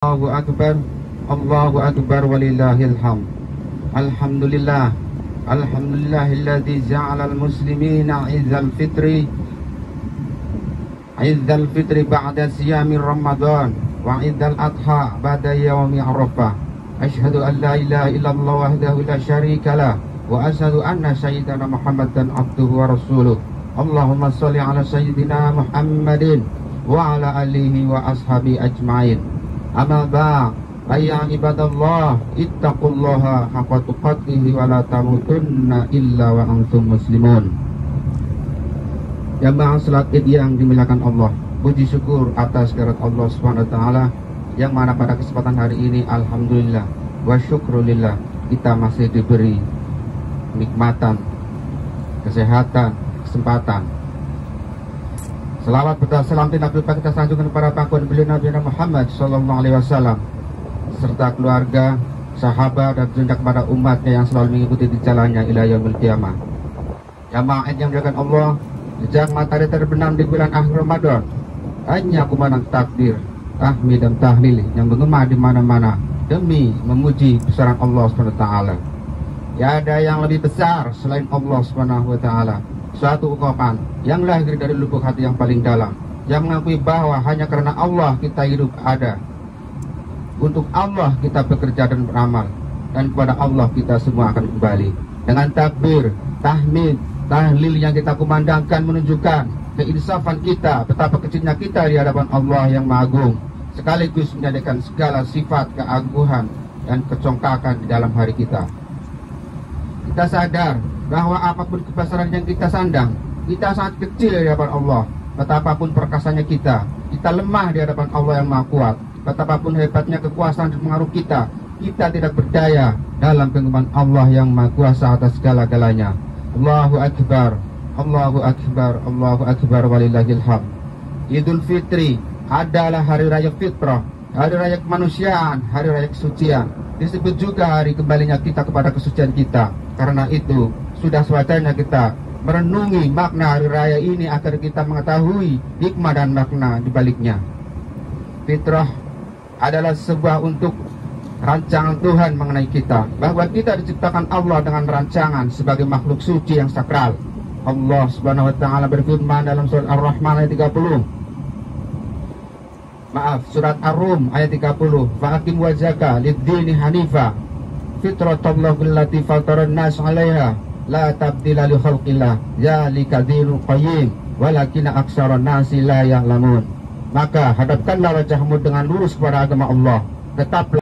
الله أكبر الله أكبر ولله الحمد الحمد لله الحمد لله الذي جعل المسلمين عز الفطر عز الفطر بعد صيام رمضان وعز الأضحى بعد يوم عرفة أشهد أن لا إله إلا الله وحده لا شريك له وأشهد أن سيدنا محمدا عبده ورسوله اللهم صل على سيدنا محمد وعلى آله وأصحابه أجمعين Amma ba' ibadallah ittaqullaha haqqa tuqatih wa la tamutunna illa wa antum muslimun. Jamaah salat id yang dimuliakan Allah. Puji syukur atas kehadirat Allah taala yang mana pada kesempatan hari ini alhamdulillah wa syukrulillah kita masih diberi nikmatan kesehatan kesempatan Selawat berdoa salam tidak lupa kita sanjungkan para pangkuan beliau Nabi Muhammad Sallallahu Alaihi Wasallam serta keluarga, sahabat dan juga kepada umatnya yang selalu mengikuti di jalannya ila yaumil qiyamah. Jamaah yang dimuliakan Allah, sejak matahari terbenam di bulan akhir Ramadan, hanya kumandang takbir, tahmid dan tahlil yang mengema di mana-mana demi memuji besaran Allah Subhanahu wa taala. Ada yang lebih besar selain Allah Subhanahu wa taala suatu ungkapan yang lahir dari lubuk hati yang paling dalam yang mengakui bahwa hanya karena Allah kita hidup ada. Untuk Allah kita bekerja dan beramal dan kepada Allah kita semua akan kembali. Dengan takbir, tahmid, tahlil yang kita kumandangkan menunjukkan keinsafan kita betapa kecilnya kita di hadapan Allah yang Maha Agung sekaligus menjadikan segala sifat keagungan dan kecongkakan di dalam hari kita kita sadar bahwa apa pun kebesaran yang kita sandang, kita sangat kecil di hadapan Allah. Betapapun perkasanya kita, kita lemah di hadapan Allah yang Maha Kuat. Betapapun hebatnya kekuasaan dan pengaruh kita, kita tidak berdaya dalam genggaman Allah yang Maha Kuasa atas segala-galanya. Allahu Akbar, Allahu Akbar, Allahu Akbar walillahil hamd. Idul Fitri adalah hari raya fitrah, hari raya kemanusiaan, hari raya kesucian. Disebut juga hari kembalinya kita kepada kesucian kita. Karena itu, sudah sewajarnya kita merenungi makna hari raya ini agar kita mengetahui hikmah dan makna di baliknya. Fitrah adalah sebuah untuk rancangan Tuhan mengenai kita bahwa kita diciptakan Allah dengan rancangan sebagai makhluk suci yang sakral. Allah Subhanahu wa taala berfirman dalam surat Ar-Rahman ayat 30. Maaf, surat Ar-Rum ayat 30. Fa'akim wajhaka lid-dini hanifa fitratallahi allati fataran nas 'alaiha la tabdila li khalqillah zalika dinul qayyim walakin aksaran nasi la ya'lamun maka hadapkanlah wajahmu dengan lurus kepada agama Allah. Tetaplah